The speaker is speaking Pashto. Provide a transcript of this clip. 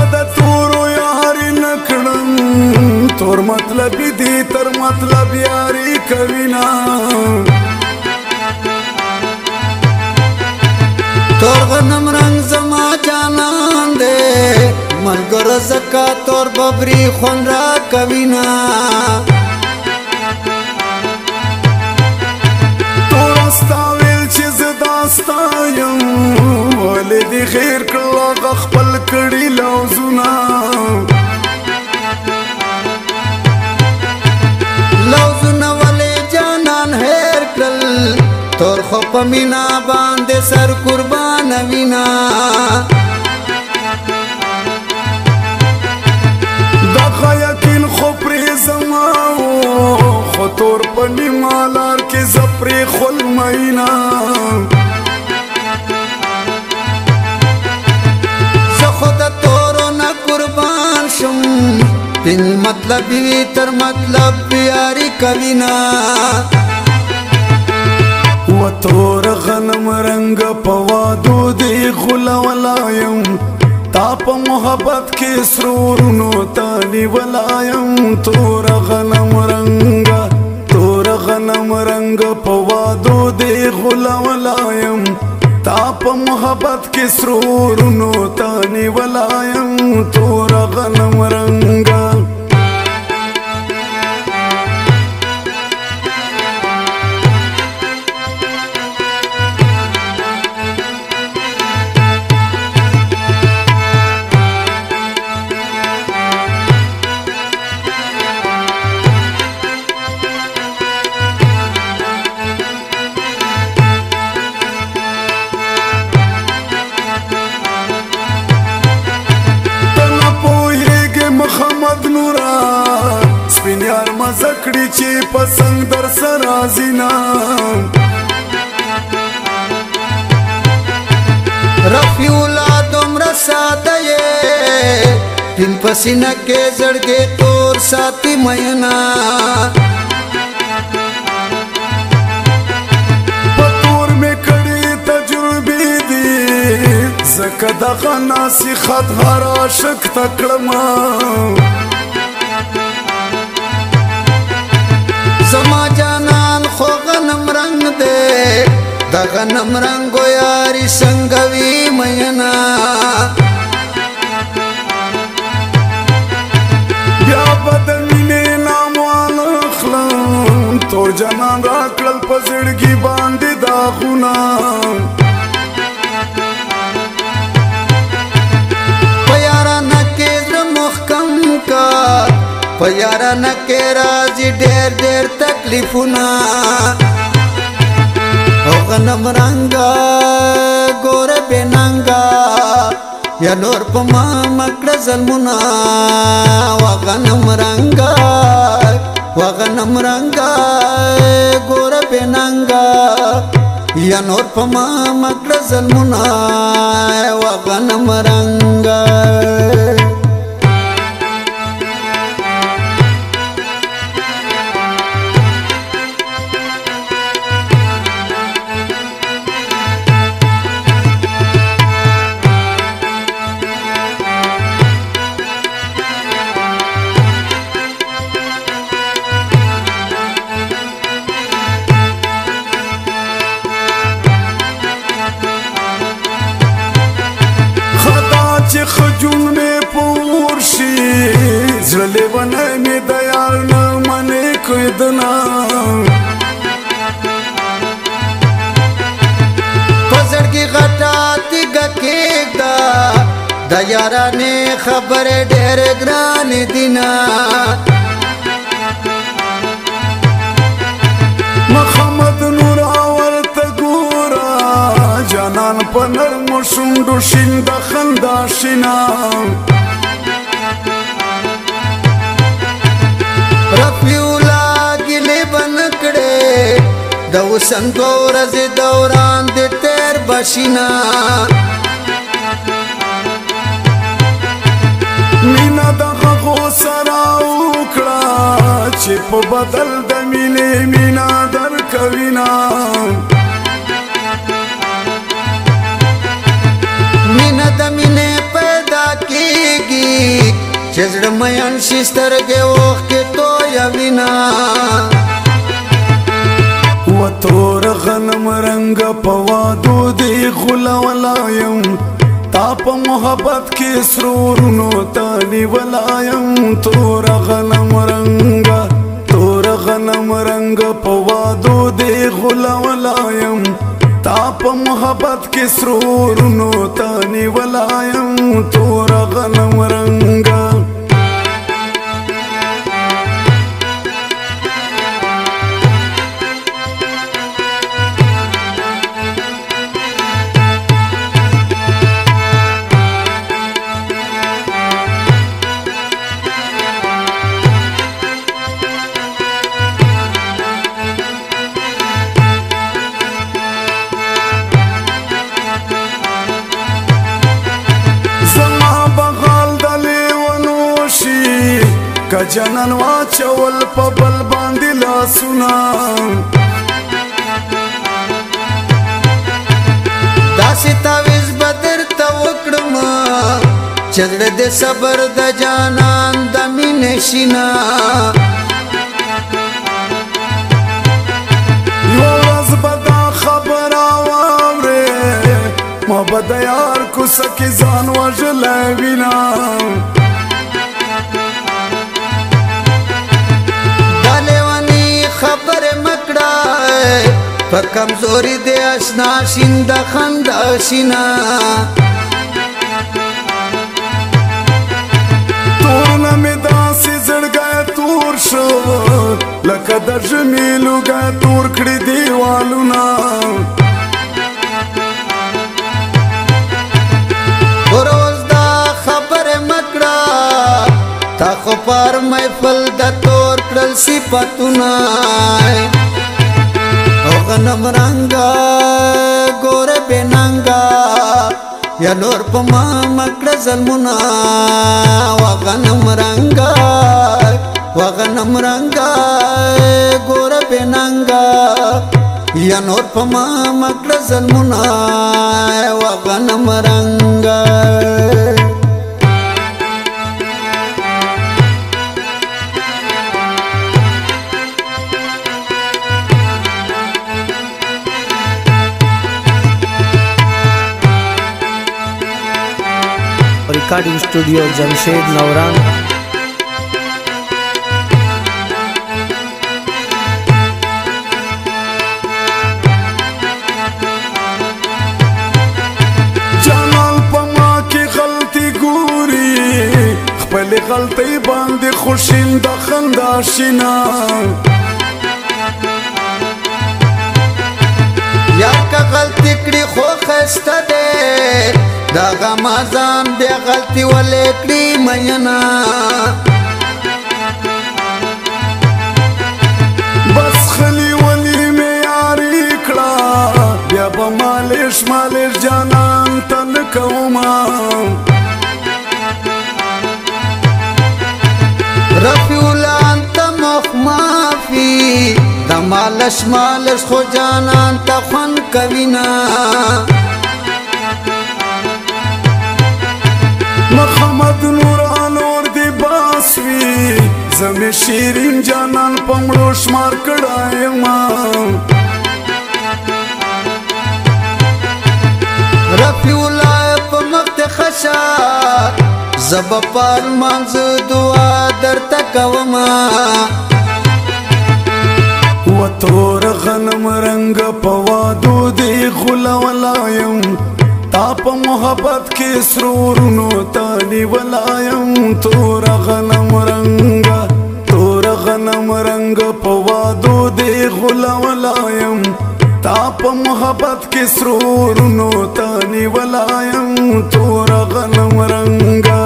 به د تورو یاري نه کړم تور مطلب دی تر مطلب یاري کوي نه تور غنم رنگ زما جانان دی ملګرو زکا تور ببري خون را کوي نه تور استاو ستایم ولې دې خیر کړل خپل کړي لوزونه لوزونه ولې جانان هیر کړل تور خو په مینا باندې سر قربان وینا دا خیاکین خو پرې زما خو تور په نیمالار کې زپرې خلمینا دل مطلب وی تر مطلب پیاری کوینا و تور غنم رنگ پوادو دی غلا ولایم تا په محبت کې سرورونو تالی ولایم تور غنم رنگ تور غنم رنگ پوادو دی غلا ولایم تا په محبت کې سرورونو تالی ولایم تور غنم زکړی چې پسند در سره زینا رفیع الله دومره ساده یې پین پسینه کې زړګې تور ساتي مینا زکه دغه ناسي خط هر عاشق تکړما زما جانان خو غنم رنگ دے دا غنم رنگو یاری سنگوی مینا بیا بد مینه ناموال خلم تور جانان را کړل پزړګي باندې دا خونه په یار نه کې راځي ډېر ډېر تکلیفونه او غنم رنگا ګور بننګا یا نور په ما مکړه ظلمونه وا غنم رنگا وا غنم رنگا ګور بننګا یا نور په ما مکړه ظلمونه وا غنم رنگا Talibane dayarlı mani kıydına پزړګي غټا تیګه کېدا د یارانه خبره ډېر ګران دینا محمد نور اور تګورا جانان پنر مشوندو شیندا خندا شینا پیولا گلی بن کړې د وسن دو ورځې دوران د تیر بشینا مینا د خو سره وکړه چې په بدل د مینې مینا در کوینا مینا د مینې پیدا کیږي چې زړه مې ان شستر کې وخت ته یا وینا و تور غنم رنگ پوادو دی غلا ولایم تا په محبت کې سرورونو تانی ولایم تور غنم رنگ تور غنم رنگ پوادو دی غلا ولایم تا په محبت کې سرورونو تانی ولایم تور غنم رنگ کجنن واچول په بل باندې لاسونه داسې تعویز بدر ته وکړم چغړه دې صبر د جانان د مینې شینا ما بدا یار کو سکی ځان وژلې وینا خبر مکړه په کمزوري دې آشنا شیند خند آشنا تورونه مې داسې زړګی تور شو لکه د ژمي لوګی تور کړي دیوالونه خو پر محفل د تور کړل صفاتونه او غنم رنگا ګور بننګا یا نور په ما مکړه ظلمونه وا غنم رنگا وا غنم رنگا ګور بننګا یا نور په ما مکړه ظلمونه وا غنم رنگا ریکارڈنگ سٹوڈیو جمشید نوران جانان پما کې غلطي ګوري خپل غلطي باندې خوشین د خندا شینا یا که غلطی کړی خو خسته ده دا غمازان بیا غلطی ولې کړی مینا بس خلی ولی می یاری کړه بیا په مالش مالش جانان تن کوما رفیولان تم مخمافی د مالش مالش خو جانان ته خون کوینا محمد نور انور دی باسوی زمې شیرین جانان پمړو شمار کړای ما رفیع الله په مخته خشا زب پر مانز دعا درته کوم و تور غنم رنگ په وادو دی غلا ولایم اپ محبت کې سرورونو تانی ولایم تور غنم رنگ تور غنم رنگ په وادو دی غل ولایم تا په محبت کې سرورونو تانی ولایم تور غنم رنگ